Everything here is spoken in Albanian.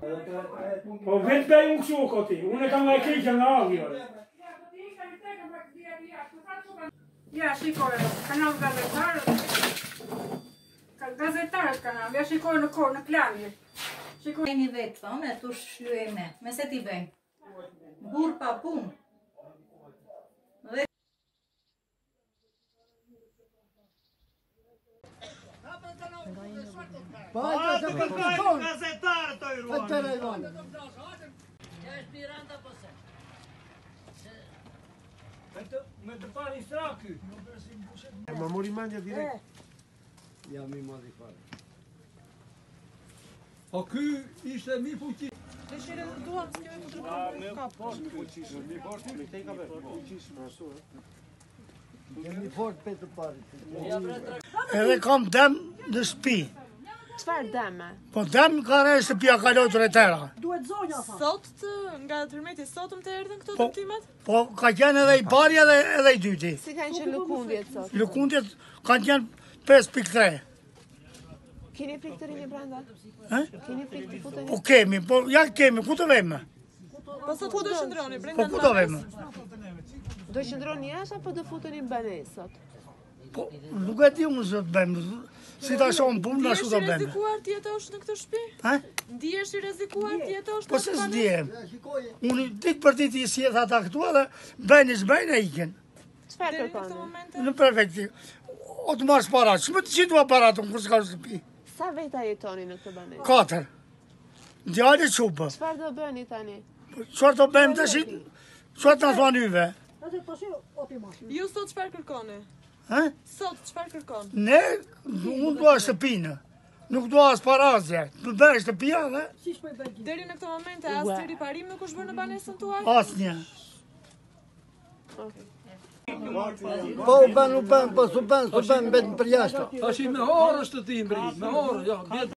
Po vetë bej unë këshu koti, unë e kam nga kejtë janë në agjë. Ja, shikore, kanal gazetarës. Gazetarët kanal, ja shikore në kohë, në klavje. Shikore, e një vetë, thome, e thush shlu e me. Me se ti bej? Burë pa punë. Pa, po, të vai, gazetarët dhe të levan. Ja, është një Se këtu të dëbar i shrakut. E më mori magjia direkt. Ja, më modifalo. O këtu ishte mi fuqi. të në kapo. Më borth, më tek kapo. Më borth, mëso. Më për të Edhe kam dem në spi. Qëfar dëmë? Po dëmë ka rënë se pja kaloj të tëra. Duhet zonja, fa? Sot të nga tërmeti sotëm të erdhën erdhen këto të po, timet? Po ka qenë edhe i pari edhe i dyti. Si kanë qenë lukundjet sot? Lukundjet kanë qenë 5.3. Keni prik të rinjë branda? Kini prik të Po kemi, po ja kemi, ku të vejmë? Po sot ku do shëndroni, brenda po, ku të të Do të të të të do futeni të Po, nuk e ti unë zë të bëjmë, si ta shonë punë, në shu të bëjmë. Ndjesh i rezikuar ti është po, në këtë shpi? Ha? Ndjesh i rezikuar ti e është në këtë shpi? Po, se s'dje. Unë dik për ti ti si e tha ta këtu dhe bëjnë i zbëjnë e ikën. Qëpër të këtë Në prefekti. O të marë shpara, që të qitu aparatën, kërë s'ka shpi? Sa veta jetoni në këtë bëjnë? Katër. Ndjali qupë. Qëpër të bëjnë i tani? Qëpër të bëjnë të shi? Qëpër të thonë yve? Po, Ju sot qëpër kërkone? Sot çfarë kërkon? Ne unë dua shtëpinë. Nuk dua as parazja, Të po bëj shtëpi edhe. Çish Deri në këtë moment as ti riparim nuk është bërë në banesën tuaj? Asnjë. një. Po u bën, u bën, po su bën, su bën, bëtë në përjashtë. Ashtë i me horë është të timbri, me horë, jo.